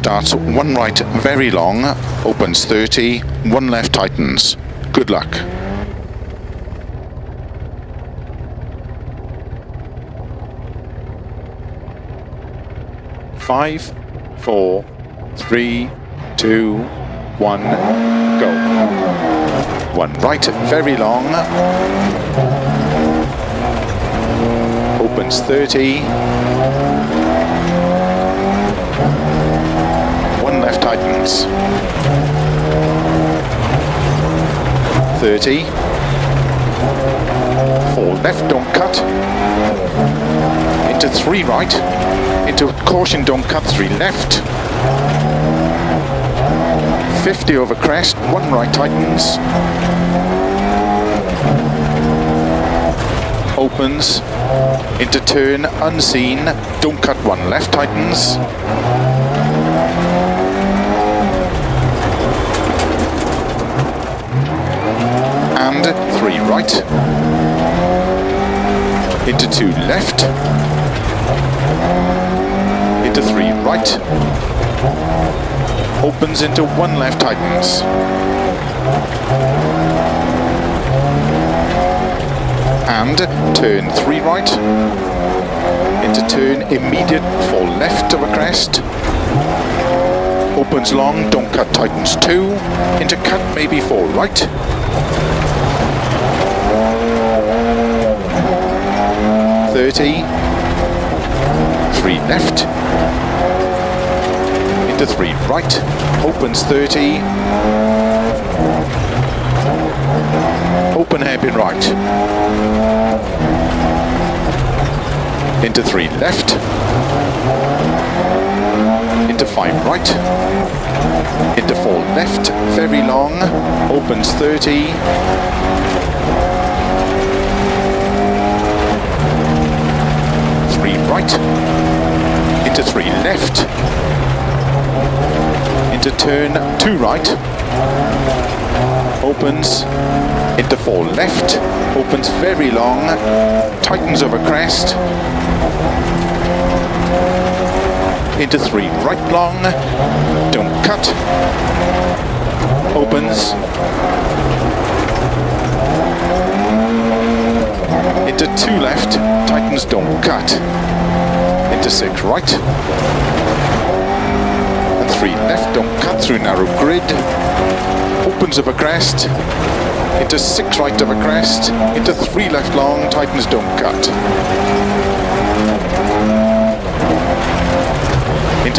Starts one right very long, opens 30, one left tightens. Good luck. Five, four, three, two, one, go. One right very long, opens 30, one left 30. Four left, don't cut. Into three right. Into caution, don't cut, three left. 50 over crest, one right tightens. Opens. Into turn, unseen. Don't cut one left tightens. Three right, into two left, into three right, opens into one left tightens. And turn three right, into turn immediate four left of a crest, opens long, don't cut tightens two, into cut maybe four right, 30, 3 left, into 3 right, opens 30, open hairpin right, into 3 left, into 5 right, into 4 left, very long, opens 30, right, into three left, into turn two right, opens, into four left, opens very long, tightens over crest, into three right long, don't cut, opens, into two left, tightens don't cut, into six right, and three left, don't cut through narrow grid, opens of a crest, into six right of a crest, into three left long, tightens don't cut,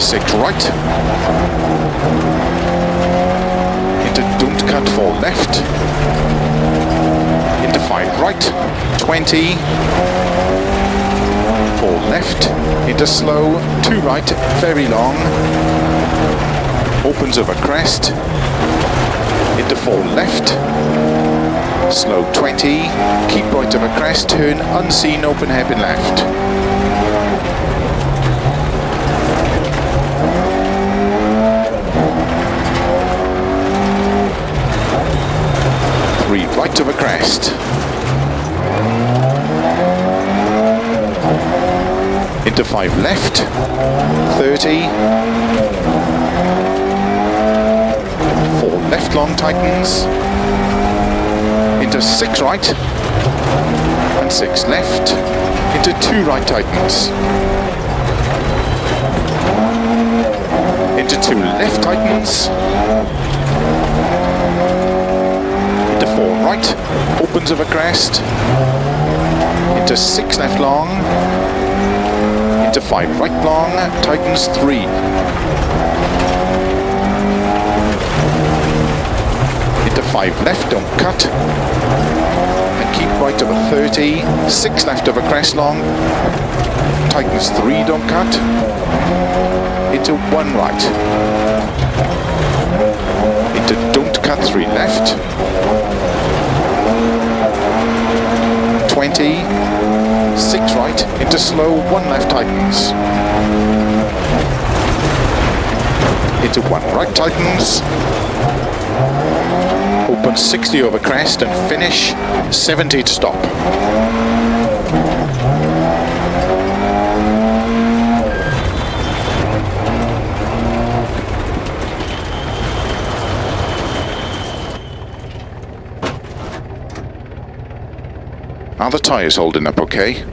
six right, into don't cut four left, into 5 right, 20, 4 left, into slow, 2 right, very long, opens over crest, into 4 left, slow 20, keep right over crest, turn unseen, open hairpin left. Three right of a crest. Into five left, 30. Four left long tightens. Into six right, and six left. Into two right tightens. Into two left tightens. Into four right, opens of a crest. Into six left long. Five right long, tightens three. Into five left, don't cut. And keep right of a 30. Six left of a crest long. tightens three, don't cut. Into one right. Into don't cut three left. 20, 6 right, into slow, 1 left tightens. Into 1 right tightens. Open 60 over crest and finish, 70 to stop. Are the tyres holding up okay?